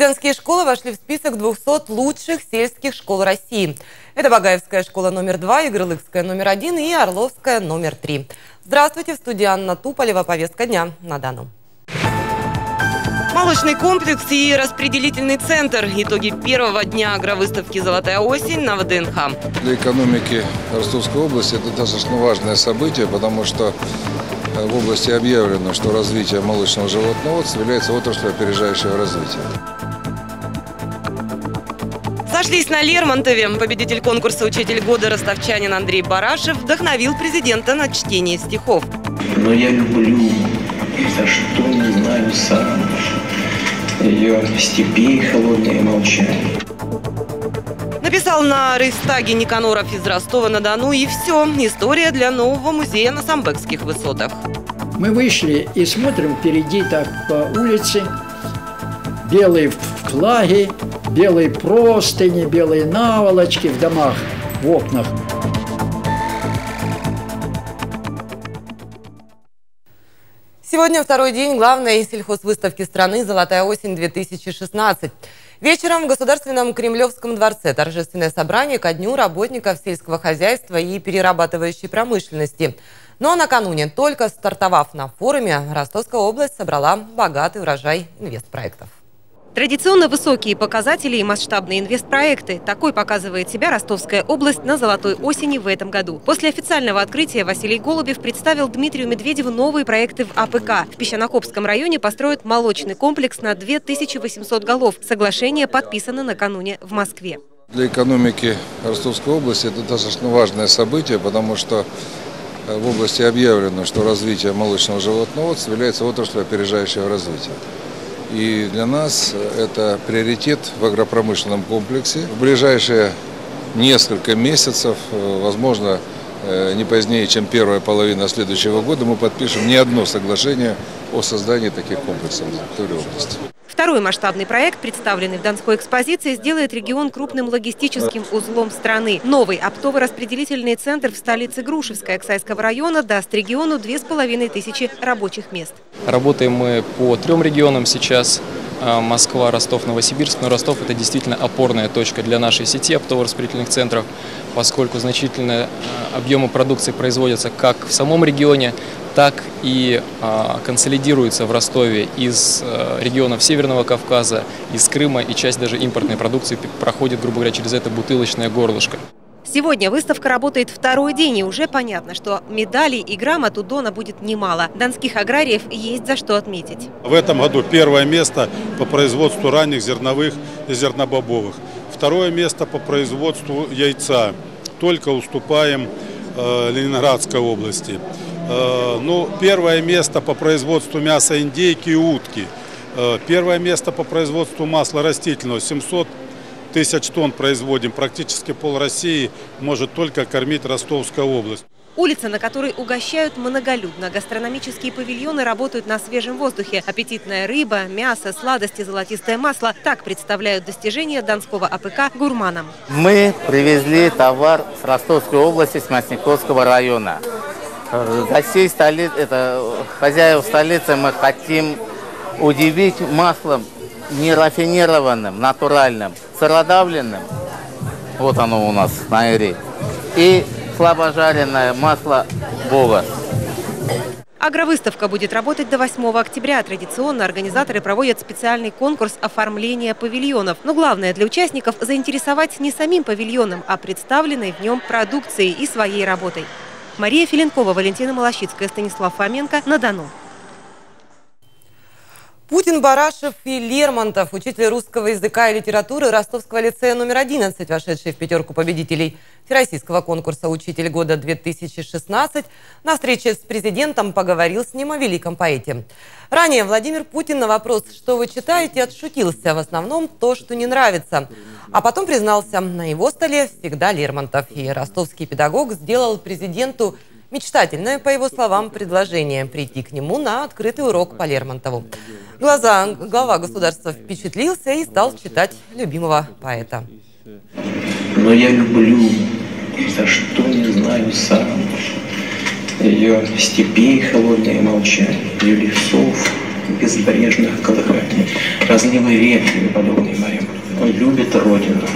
донские школы вошли в список 200 лучших сельских школ России. Это Багаевская школа номер два, Игрылыкская номер один и Орловская номер три. Здравствуйте, в студии Анна Туполева. Повестка дня на Дону. Молочный комплекс и распределительный центр. Итоги первого дня агровыставки «Золотая осень» на ВДНХ. Для экономики Ростовской области это достаточно важное событие, потому что в области объявлено, что развитие молочного животноводства является отраслью опережающего развития. Сошлись на Лермонтове. Победитель конкурса «Учитель года» ростовчанин Андрей Барашев вдохновил президента на чтение стихов. Но я люблю, за что не знаю сам, ее степей холодное молчание. Написал на Рейхстаге Никаноров из Ростова-на-Дону и все. История для нового музея на Самбекских высотах. Мы вышли и смотрим впереди так по улице. Белые флаги, белые простыни, белые наволочки в домах, в окнах. Сегодня второй день главной сельхозвыставки страны «Золотая осень-2016». Вечером в Государственном Кремлевском дворце торжественное собрание ко дню работников сельского хозяйства и перерабатывающей промышленности. Но накануне, только стартовав на форуме, Ростовская область собрала богатый урожай инвестпроектов. Традиционно высокие показатели и масштабные инвестпроекты. Такой показывает себя Ростовская область на золотой осени в этом году. После официального открытия Василий Голубев представил Дмитрию Медведеву новые проекты в АПК. В Песчанокопском районе построят молочный комплекс на 2800 голов. Соглашение подписано накануне в Москве. Для экономики Ростовской области это достаточно важное событие, потому что э, в области объявлено, что развитие молочного животноводства является отраслью опережающего развития. И для нас это приоритет в агропромышленном комплексе. В ближайшие несколько месяцев, э, возможно, э, не позднее, чем первая половина следующего года, мы подпишем не одно соглашение о создании таких комплексов в области. Второй масштабный проект, представленный в Донской экспозиции, сделает регион крупным логистическим узлом страны. Новый оптово-распределительный центр в столице Грушевской Оксайского района даст региону 2500 рабочих мест. Работаем мы по трем регионам сейчас. А, Москва, Ростов, Новосибирск. Но Ростов – это действительно опорная точка для нашей сети оптово-распределительных центров, поскольку значительные а, объемы продукции производятся как в самом регионе, так и а, консолидируется в Ростове из а, регионов Северного Кавказа, из Крыма, и часть даже импортной продукции проходит, грубо говоря, через это бутылочное горлышко. Сегодня выставка работает второй день, и уже понятно, что медалей и грамот у Дона будет немало. Донских аграриев есть за что отметить. В этом году первое место по производству ранних зерновых и зернобобовых. Второе место по производству яйца. Только уступаем э, Ленинградской области. Э, ну, первое место по производству мяса индейки и утки. Э, первое место по производству масла растительного. 700 тысяч тонн производим. Практически пол России может только кормить Ростовская область. Улица, на которой угощают многолюдно. Гастрономические павильоны работают на свежем воздухе. Аппетитная рыба, мясо, сладости, золотистое масло. Так представляют достижения Донского АПК гурманам. Мы привезли товар с Ростовской области, с Мясниковского района. Гостей столицы, это хозяев столицы мы хотим удивить маслом нерафинированным, натуральным, сыродавленным. Вот оно у нас на Эре. И слабожаренное масло Бога. Агровыставка будет работать до 8 октября. Традиционно организаторы проводят специальный конкурс оформления павильонов. Но главное для участников – заинтересовать не самим павильоном, а представленной в нем продукцией и своей работой. Мария Филинкова, Валентина Малощицкая, Станислав Фоменко на Дону. Путин, Барашев и Лермонтов, учитель русского языка и литературы Ростовского лицея номер 11, вошедший в пятерку победителей Всероссийского конкурса «Учитель года-2016», на встрече с президентом поговорил с ним о великом поэте. Ранее Владимир Путин на вопрос «Что вы читаете?» отшутился. В основном то, что не нравится. А потом признался, на его столе всегда Лермонтов. И ростовский педагог сделал президенту Мечтательное, по его словам, предложение прийти к нему на открытый урок по Лермонтову. Глаза, глава государства впечатлился и стал читать любимого поэта. Но я люблю, за что не знаю сам, ее степей холодное молчание, ее лесов безбрежных колыханий, разливы ветви, подобные морям. Он любит Родину.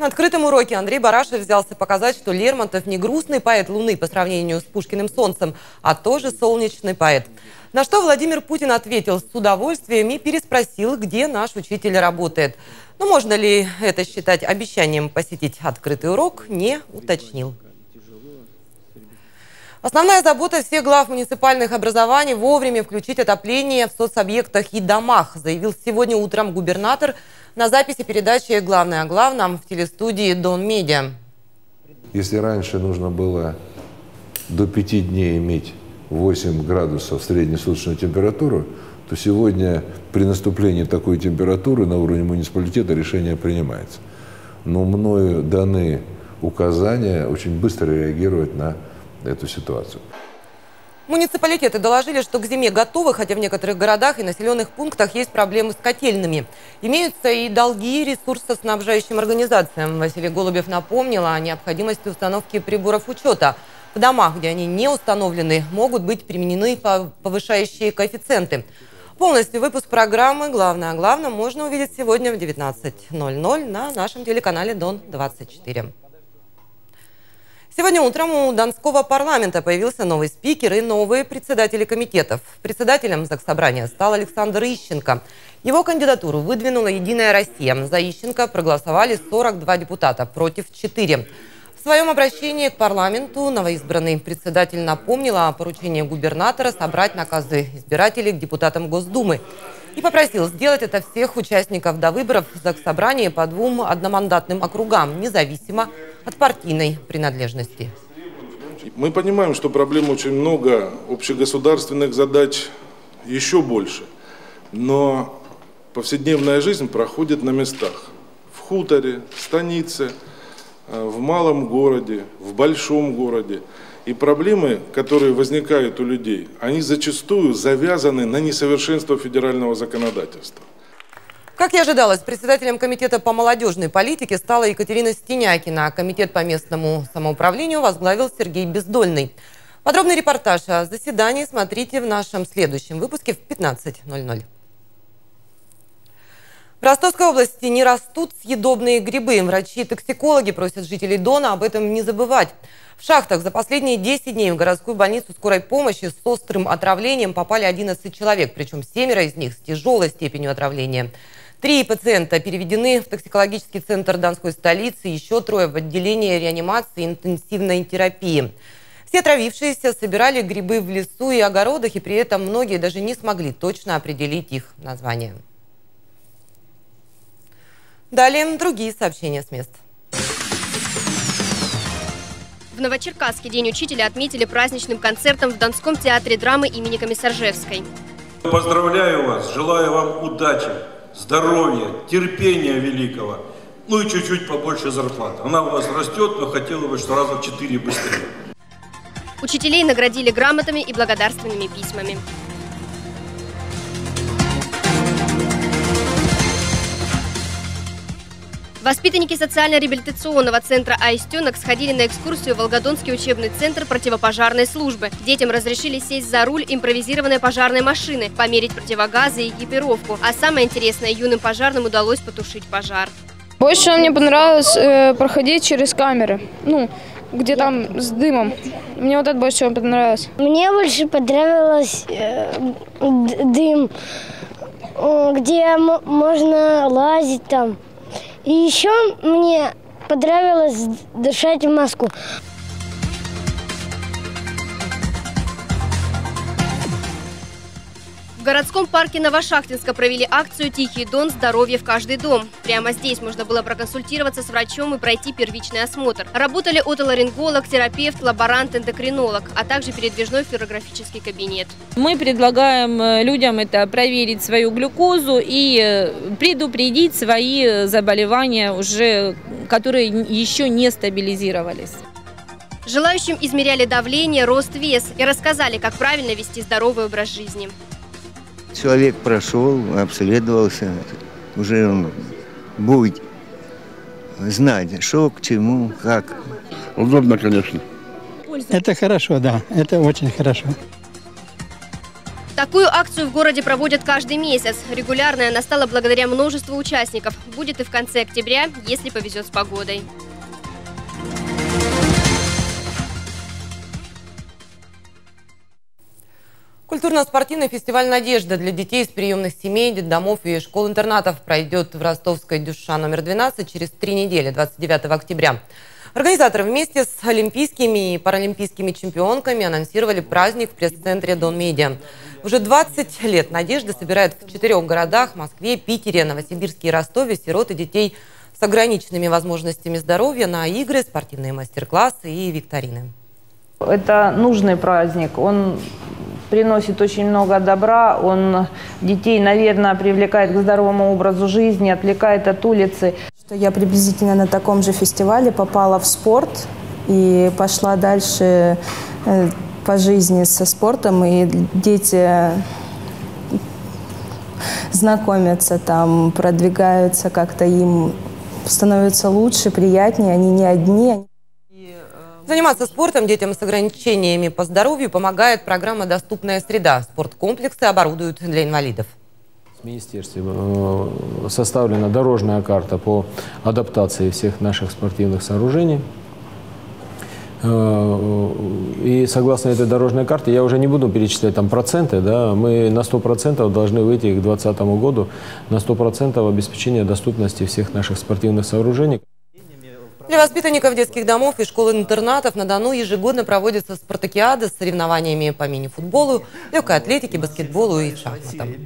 На открытом уроке Андрей Барашев взялся показать, что Лермонтов не грустный поэт Луны по сравнению с Пушкиным Солнцем, а тоже солнечный поэт. На что Владимир Путин ответил с удовольствием и переспросил, где наш учитель работает. Но можно ли это считать обещанием посетить открытый урок, не уточнил. Основная забота всех глав муниципальных образований – вовремя включить отопление в соцобъектах и домах, заявил сегодня утром губернатор на записи передачи «Главное о главном» в телестудии «Дон Медиа». Если раньше нужно было до пяти дней иметь 8 градусов среднесуточную температуру, то сегодня при наступлении такой температуры на уровне муниципалитета решение принимается. Но мною даны указания очень быстро реагировать на эту ситуацию. Муниципалитеты доложили, что к зиме готовы, хотя в некоторых городах и населенных пунктах есть проблемы с котельными. Имеются и долги ресурсоснабжающим организациям. Василий Голубев напомнил о необходимости установки приборов учета. В домах, где они не установлены, могут быть применены повышающие коэффициенты. Полностью выпуск программы «Главное о главном» можно увидеть сегодня в 19.00 на нашем телеканале «Дон-24». Сегодня утром у Донского парламента появился новый спикер и новые председатели комитетов. Председателем Заксобрания стал Александр Ищенко. Его кандидатуру выдвинула «Единая Россия». За Ищенко проголосовали 42 депутата, против 4. В своем обращении к парламенту новоизбранный председатель напомнил о поручении губернатора собрать наказы избирателей к депутатам Госдумы и попросил сделать это всех участников до выборов в Заксобрании по двум одномандатным округам, независимо от партийной принадлежности. Мы понимаем, что проблем очень много, общегосударственных задач еще больше. Но повседневная жизнь проходит на местах. В хуторе, в станице, э, в малом городе, в большом городе. И проблемы, которые возникают у людей, они зачастую завязаны на несовершенство федерального законодательства. Как и ожидалось, председателем Комитета по молодежной политике стала Екатерина Стенякина, а Комитет по местному самоуправлению возглавил Сергей Бездольный. Подробный репортаж о заседании смотрите в нашем следующем выпуске в 15.00. В Ростовской области не растут съедобные грибы. Врачи и токсикологи просят жителей Дона об этом не забывать. В шахтах за последние 10 дней в городскую больницу скорой помощи с острым отравлением попали 11 человек, причем семеро из них с тяжелой степенью отравления. Три пациента переведены в токсикологический центр Донской столицы, еще трое в отделение реанимации и интенсивной терапии. Все травившиеся собирали грибы в лесу и огородах, и при этом многие даже не смогли точно определить их название. Далее другие сообщения с мест. В Новочеркасске День учителя отметили праздничным концертом в Донском театре драмы имени Комиссаржевской. Поздравляю вас, желаю вам удачи, здоровья, терпения великого, ну и чуть-чуть побольше зарплаты. Она у вас растет, но хотела бы, что раза в четыре быстрее. Учителей наградили грамотами и благодарственными письмами. Воспитанники социально-реабилитационного центра «Аистенок» сходили на экскурсию в Волгодонский учебный центр противопожарной службы. Детям разрешили сесть за руль импровизированной пожарной машины, померить противогазы и экипировку. А самое интересное, юным пожарным удалось потушить пожар. Больше всего мне понравилось э, проходить через камеры. Ну, где там с дымом. Мне вот это больше всего понравилось. Мне больше понравилось э, дым, где можно лазить там. И еще мне понравилось дышать в маску. Городском парке Новошахтинска провели акцию «Тихий дон. Здоровье в каждый дом». Прямо здесь можно было проконсультироваться с врачом и пройти первичный осмотр. Работали отоларинголог, терапевт, лаборант, эндокринолог, а также передвижной флюорографический кабинет. Мы предлагаем э, людям это проверить свою глюкозу и э, предупредить свои заболевания, уже, которые еще не стабилизировались. Желающим измеряли давление, рост, вес и рассказали, как правильно вести здоровый образ жизни. Человек прошел, обследовался, уже он будет знать, что к чему, как. Удобно, конечно. Это хорошо, да, это очень хорошо. Такую акцию в городе проводят каждый месяц. Регулярная она стала благодаря множеству участников. Будет и в конце октября, если повезет с погодой. Культурно-спортивный фестиваль «Надежда» для детей из приемных семей, детдомов и школ-интернатов пройдет в ростовской Дюша номер 12 через три недели, 29 октября. Организаторы вместе с олимпийскими и паралимпийскими чемпионками анонсировали праздник в пресс-центре «Дон Медиа». Уже 20 лет «Надежда» собирает в четырех городах – Москве, Питере, Новосибирске и Ростове – сирот и детей с ограниченными возможностями здоровья на игры, спортивные мастер-классы и викторины. Это нужный праздник. Он приносит очень много добра. Он детей, наверное, привлекает к здоровому образу жизни, отвлекает от улицы. Я приблизительно на таком же фестивале попала в спорт и пошла дальше э, по жизни со спортом. И дети знакомятся там, продвигаются как-то им становится лучше, приятнее, они не одни. Заниматься спортом детям с ограничениями по здоровью помогает программа «Доступная среда». Спорткомплексы оборудуют для инвалидов. В министерстве э, составлена дорожная карта по адаптации всех наших спортивных сооружений. Э, и согласно этой дорожной карте, я уже не буду перечислять там проценты, да, мы на 100% должны выйти к 2020 году на 100% обеспечения доступности всех наших спортивных сооружений. Для воспитанников детских домов и школ-интернатов на Дону ежегодно проводятся спартакиады с соревнованиями по мини-футболу, легкой атлетике, баскетболу и шахматам.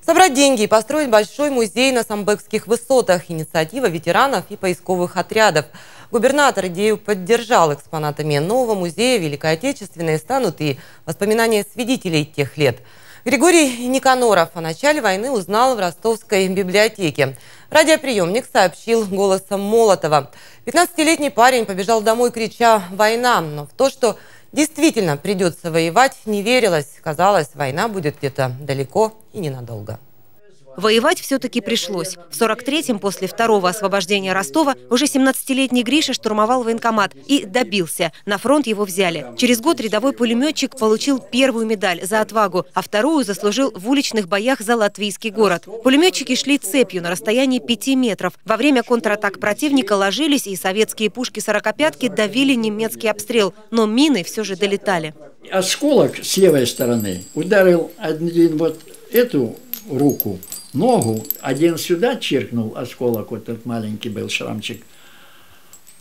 Собрать деньги и построить большой музей на Самбекских высотах. Инициатива ветеранов и поисковых отрядов. Губернатор идею поддержал. Экспонатами нового музея Великой Отечественной станут и воспоминания свидетелей тех лет – Григорий Никаноров о начале войны узнал в ростовской библиотеке. Радиоприемник сообщил голосом Молотова. 15-летний парень побежал домой, крича «Война!», но в то, что действительно придется воевать, не верилось. Казалось, война будет где-то далеко и ненадолго. Воевать все-таки пришлось. В 43-м, после второго освобождения Ростова, уже 17-летний Гриша штурмовал военкомат и добился. На фронт его взяли. Через год рядовой пулеметчик получил первую медаль за отвагу, а вторую заслужил в уличных боях за латвийский город. Пулеметчики шли цепью на расстоянии 5 метров. Во время контратак противника ложились, и советские пушки-сорокопятки давили немецкий обстрел. Но мины все же долетали. Осколок с левой стороны ударил один вот эту руку, ногу, один сюда чиркнул осколок, вот этот маленький был шрамчик,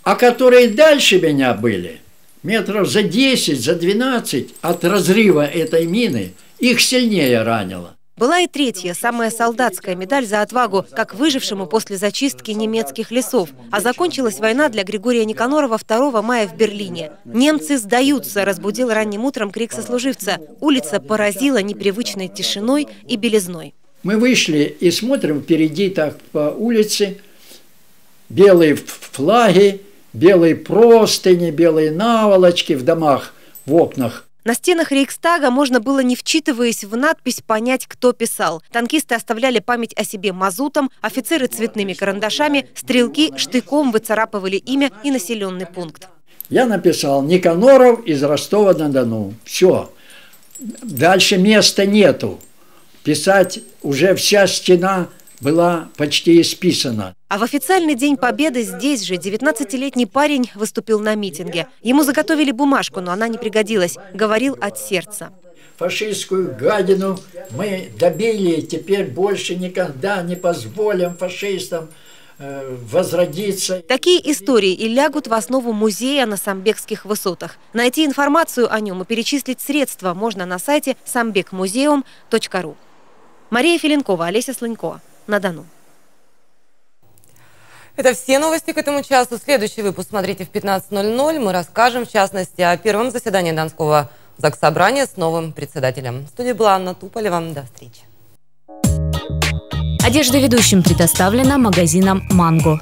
а которые дальше меня были, метров за 10, за 12 от разрыва этой мины, их сильнее ранило. Была и третья, самая солдатская медаль за отвагу, как выжившему после зачистки немецких лесов. А закончилась война для Григория Никанорова 2 мая в Берлине. «Немцы сдаются», разбудил ранним утром крик сослуживца. Улица поразила непривычной тишиной и белизной. Мы вышли и смотрим впереди так по улице, белые флаги, белые простыни, белые наволочки в домах, в окнах. На стенах Рейхстага можно было, не вчитываясь в надпись, понять, кто писал. Танкисты оставляли память о себе мазутом, офицеры цветными карандашами, стрелки штыком выцарапывали имя и населенный пункт. Я написал Никаноров из Ростова-на-Дону. Все. Дальше места нету писать уже вся стена была почти исписана. А в официальный день Победы здесь же 19-летний парень выступил на митинге. Ему заготовили бумажку, но она не пригодилась. Говорил от сердца. Фашистскую гадину мы добили, теперь больше никогда не позволим фашистам э, возродиться. Такие истории и лягут в основу музея на Самбекских высотах. Найти информацию о нем и перечислить средства можно на сайте sambekmuseum.ru. Мария Филинкова, Олеся Слынько. На Дону. Это все новости к этому часу. Следующий выпуск смотрите в 15.00. Мы расскажем, в частности, о первом заседании Донского Заксобрания с новым председателем. В студии была Анна Туполева. До встречи. Одежда ведущим предоставлена магазином «Манго».